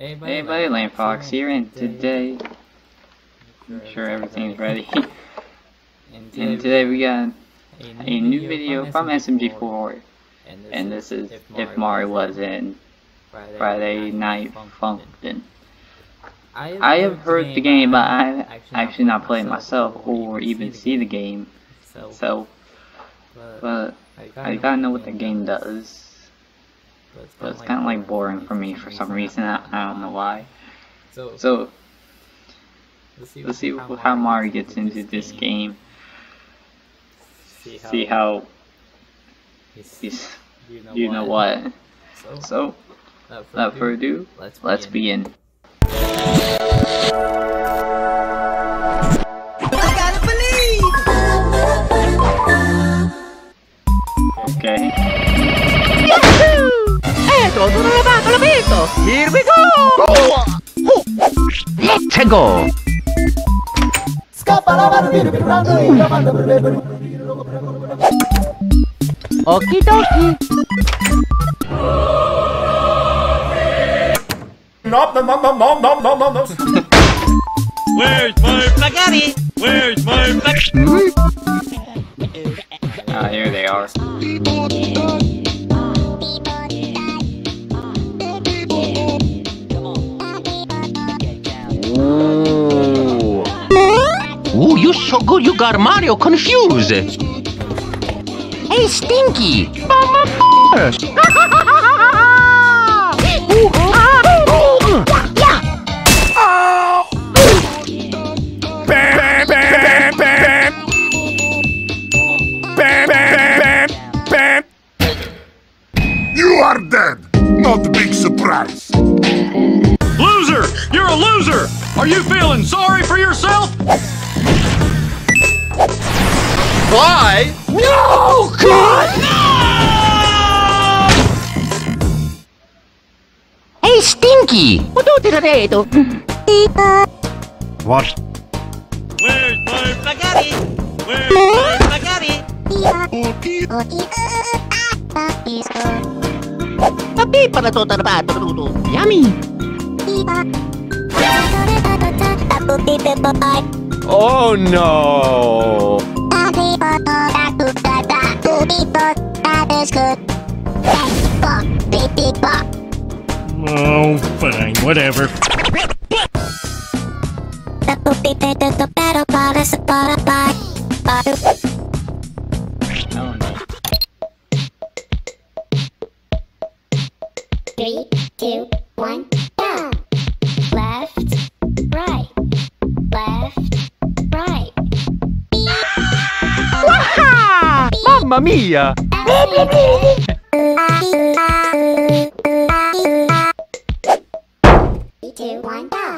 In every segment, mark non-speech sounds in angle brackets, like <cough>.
Hey buddy, LandFox here, and today, I'm sure everything's ready. <laughs> and today we got a new video from SMG4, and this is if Mario was in Friday Night Funkin'. I have heard the game, but I actually not played myself or even see the game, so, but I gotta know what the game does. But it's kind of like boring for me for some reason. I, I don't know why. So let's see how Mario gets into this game. See how he's you know what. So without further ado, let's let's begin. Okay. Here we go. go. Let's go. Okie dokie. Nom nom nom nom nom nom nom nom. Where's my spaghetti? Where's my spaghetti? Ah, here they are. So good you got Mario confused. Hey, Stinky! Oh, Bam Why? No! God! Hey, Stinky! What do you do? What? Where's my spaghetti? Where's my spaghetti? Papi para to trabato tudo. Yummy! Oh no! Oh, fine, whatever. No, no. Three, two, one, Mamma mia! Three, two, one, go!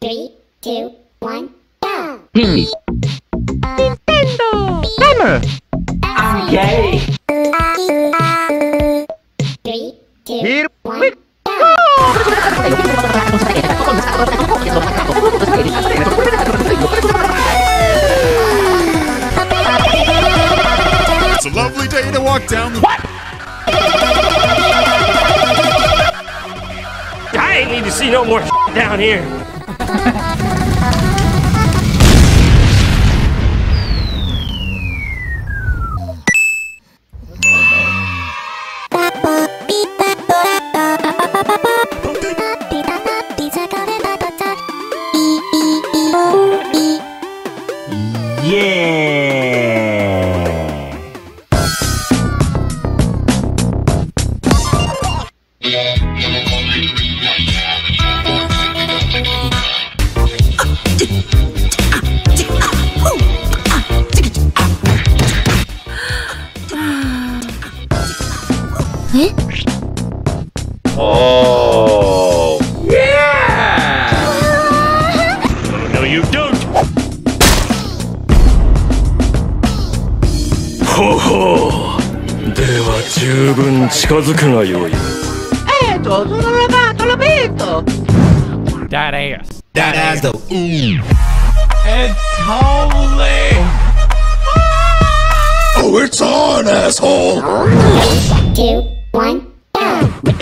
Three, two, one, go! Nintendo! Timer! Walk down the. I ain't need to see no more <laughs> down here. Oh yeah! No, you don't. Ho ho! では十分近づくがよい。 Eto, sono lavato, l'ho visto! that ass. That ass though. It's holy. Oh, it's on, asshole.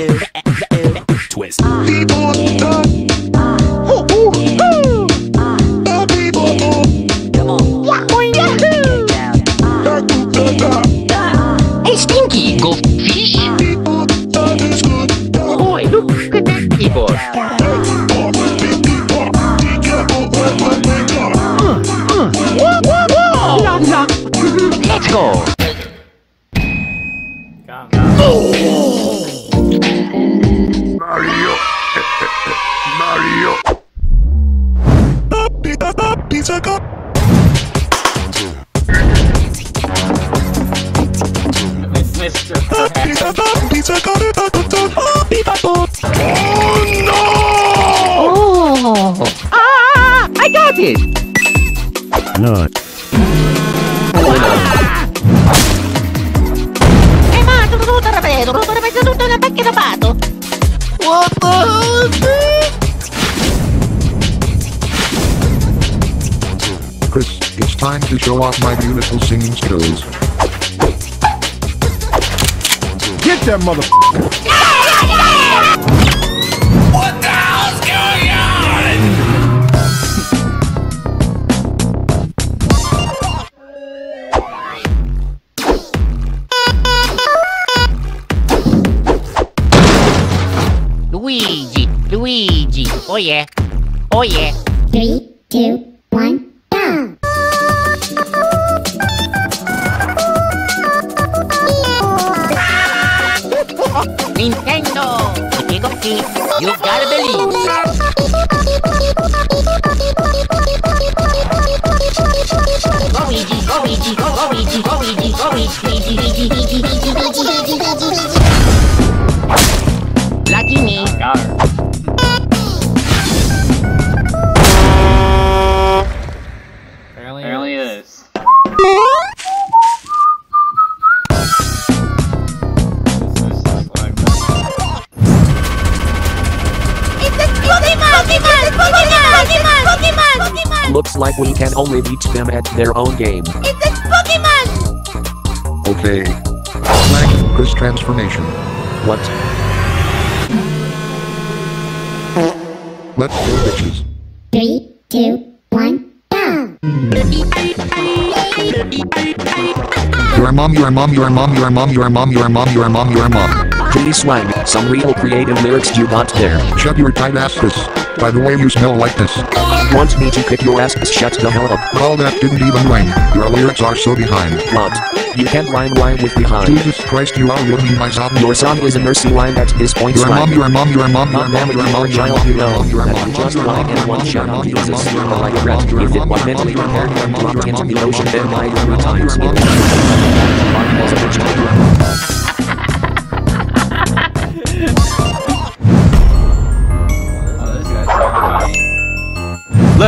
Twist. Hey, Stinky, go fish. Boy, look at that people. Oh no! Ah! I got it! No. What the hell? Chris, it's time to show off my beautiful singing skills. Get that mother. Luigi, Luigi. Oh yeah. Oh yeah. Three, two, You've got to believe. We can only beat them at their own game. It's a Pokemon! Okay. Flag Chris transformation. What? Let's go, bitches. Three, two, one, go! Your mom, your mom, your mom, your mom, your mom, your mom, your mom, your mom. Pretty swag. Some real creative lyrics you got there. Shut your tight asses. By the way, you smell like this. Want me to kick your ass? Shut the hell up. All that didn't even rhyme. Your lyrics are so behind. What? You can't rhyme rhyme with behind. Jesus Christ, you are ruining my song. Your song is a mercy line at this point. Your mom, your mom, your mom, your mom, your you mom, your child, mom, you your know mom, your mom, you your just your and one mom, shot your not mom, use a your screamer mom, like your rat. mom, your If it mom, was mentally mom, prepared your and mom, dropped into mom, the ocean, mom, then your my mom, three times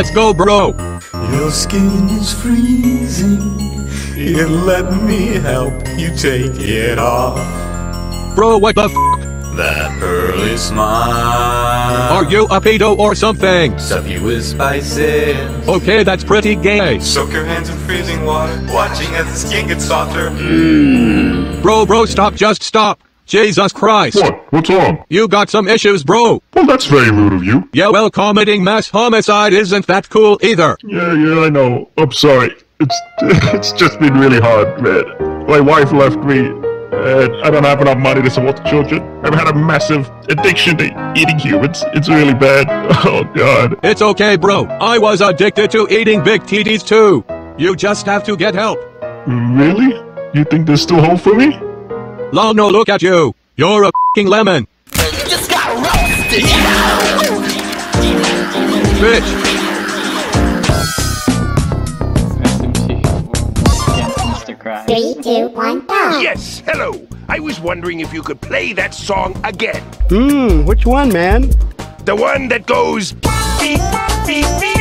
Let's go, bro. Your skin is freezing. Yeah, let me help you take it off. Bro, what the f? That pearl smile. Are you a pedo or something? Stuff you with spices. Okay, that's pretty gay. Soak your hands in freezing water, watching as the skin gets softer. Bro, bro, stop, just stop. Jesus Christ. What? What's wrong? You got some issues, bro. Well, that's very rude of you. Yeah, well, committing mass homicide isn't that cool either. Yeah, yeah, I know. I'm sorry. It's <laughs> it's just been really hard, man. My wife left me, and I don't have enough money to support the children. I've had a massive addiction to eating humans. It's really bad. <laughs> Oh God. It's okay, bro. I was addicted to eating big titties too. You just have to get help. Really? You think there's still hope for me? Long no look at you. You're a fing lemon. You just got roasted, bitch. SMG Mr. Krabs. Three, two, one, go! Yes, hello. I was wondering if you could play that song again. Hmm, which one, man? The one that goes. beep, beep, beep, beep,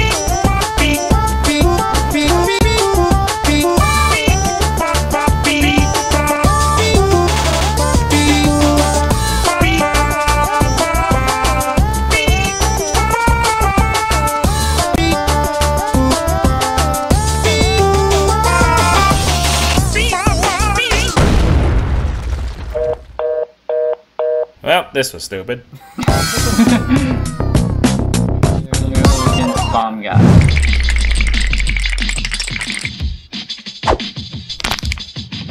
this was stupid. Bomb guy.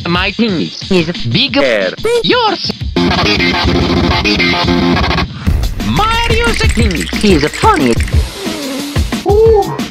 My penis is bigger. Yours. Mario's penis is funny. Uh.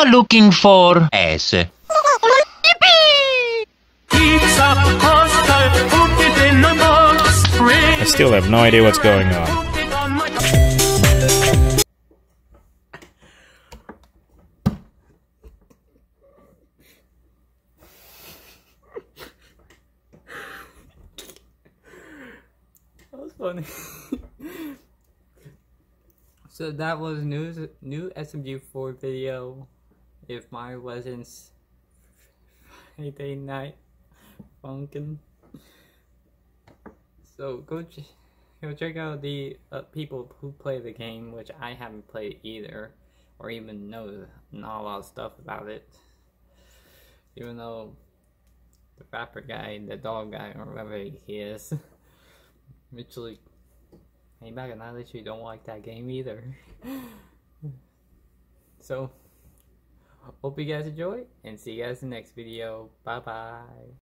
I'm looking for S. I still have no idea what's going on. That was funny. <laughs> so that was news new SMG4 video. If my wasn't Friday night funkin'. So go ch- go check out the uh, people who play the game, which I haven't played either, or even know not a lot of stuff about it. Even though the rapper guy, the dog guy, or whatever he is, <laughs> literally, hey back and I literally don't like that game either. <laughs> so, hope you guys enjoy, and see you guys in the next video. Bye bye.